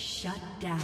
Shut down.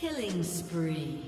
Killing spree.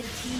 Red team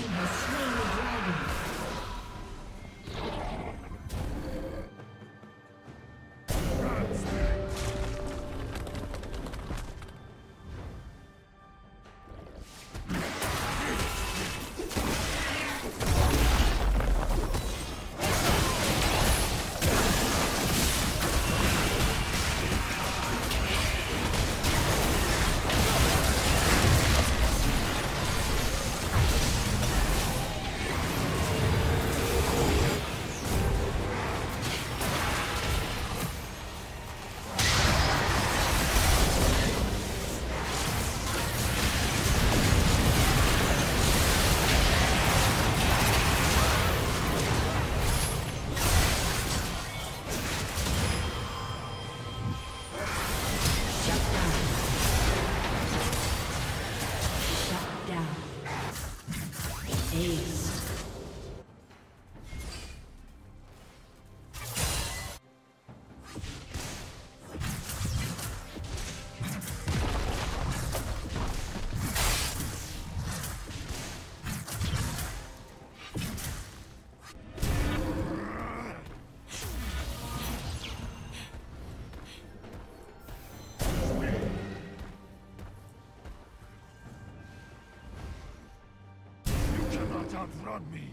outrun me.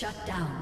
Shut down.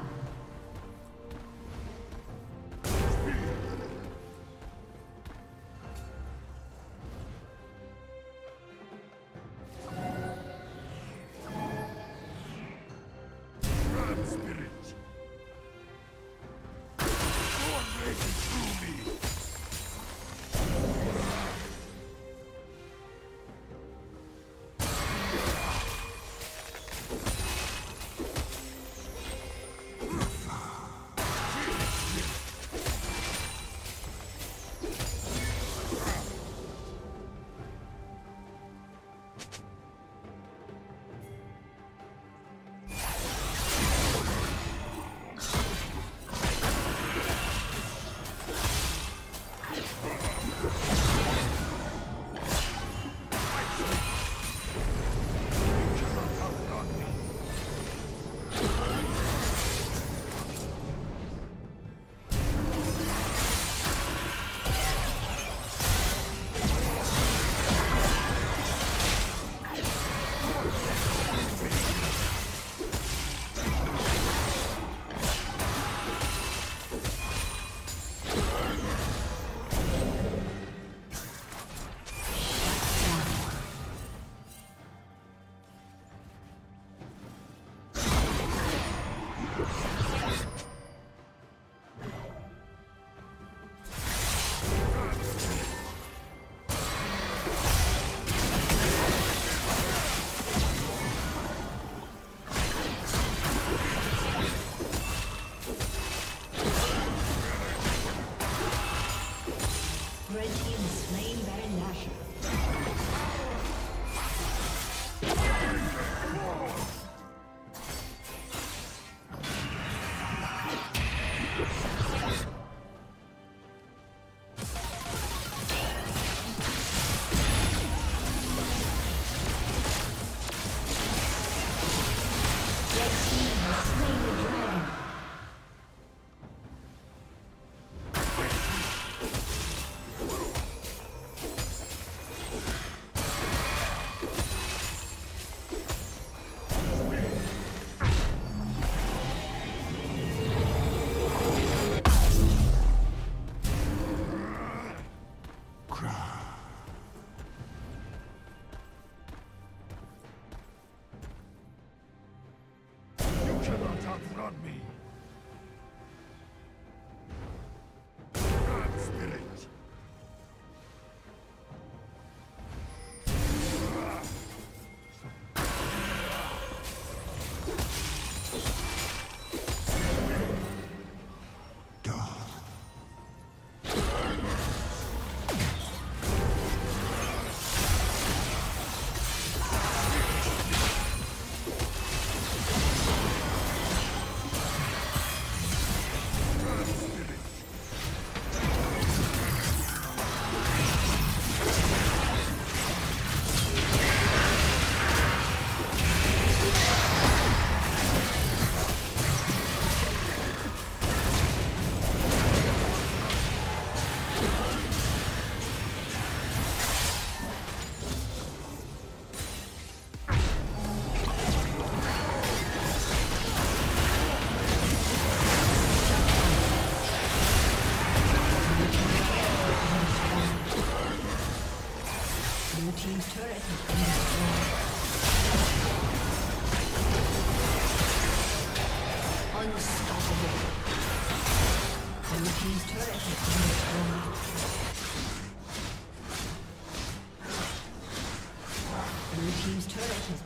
Slain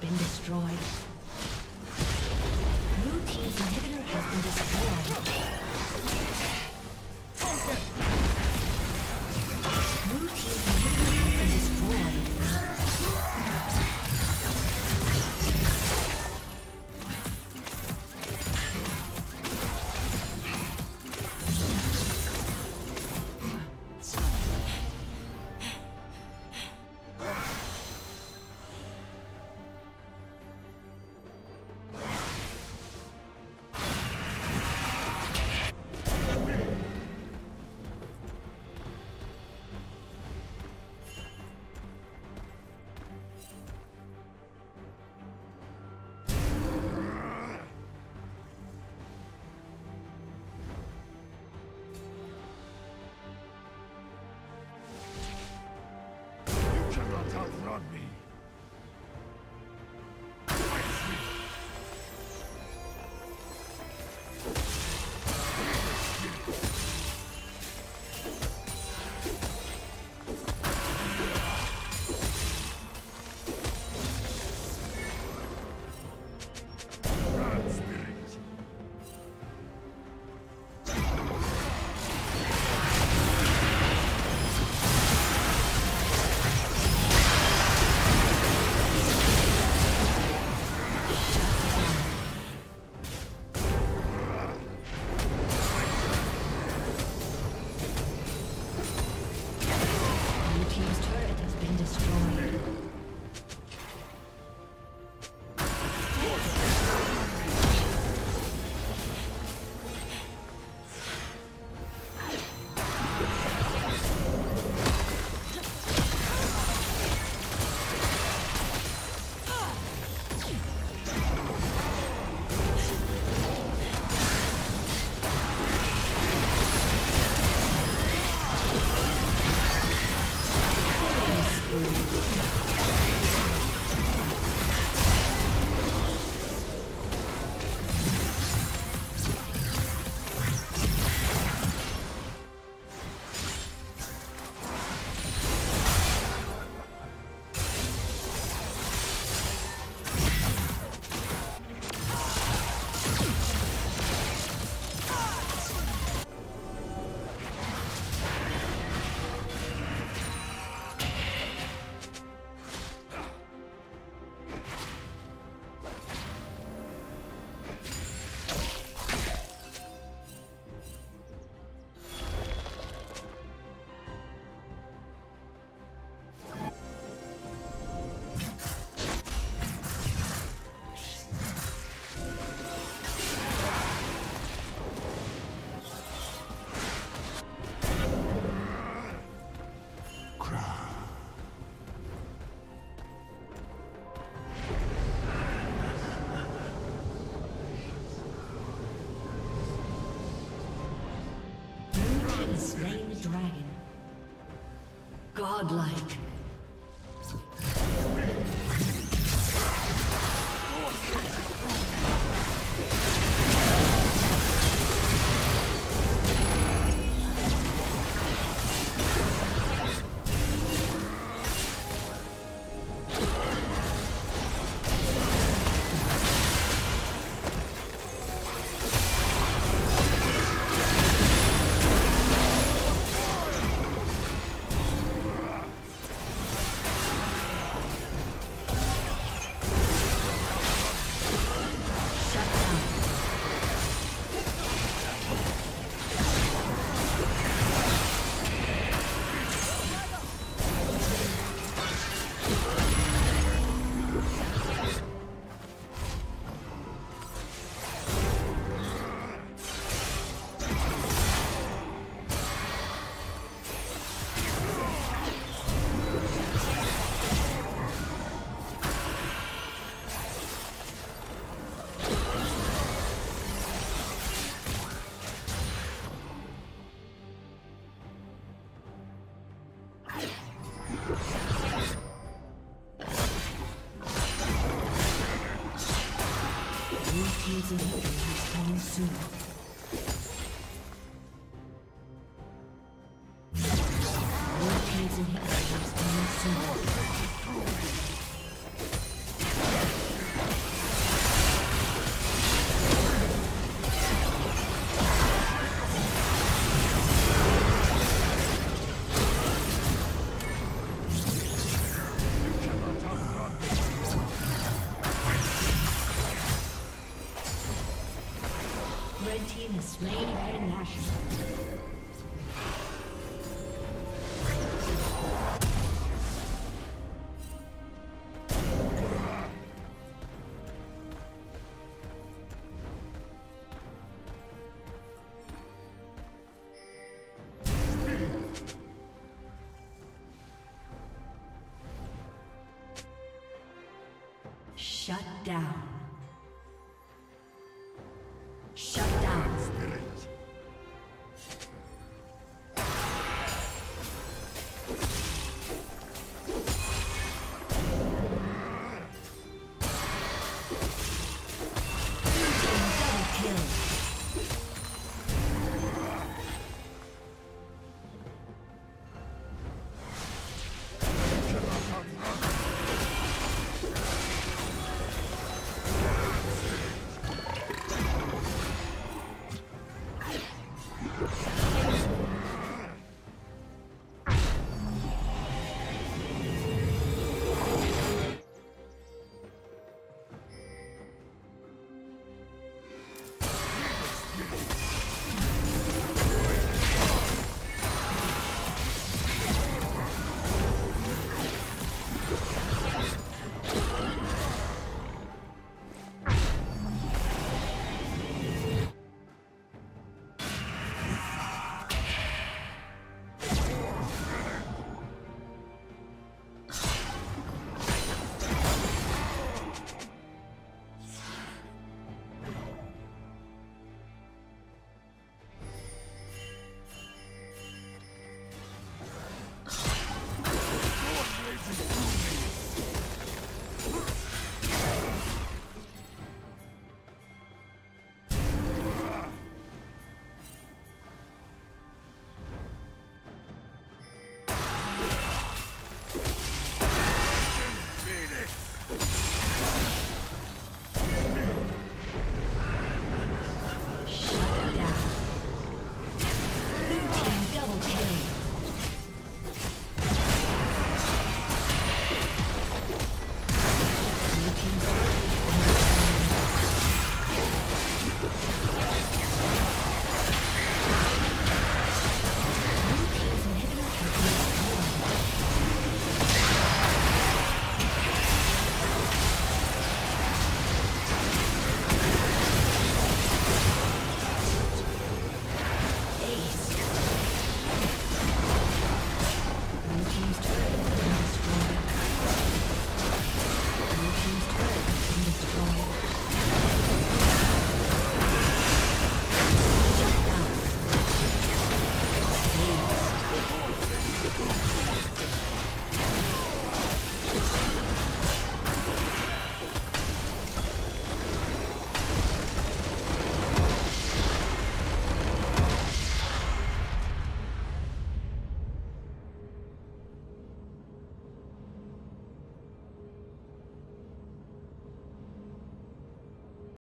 been destroyed. Godlike. Shut down.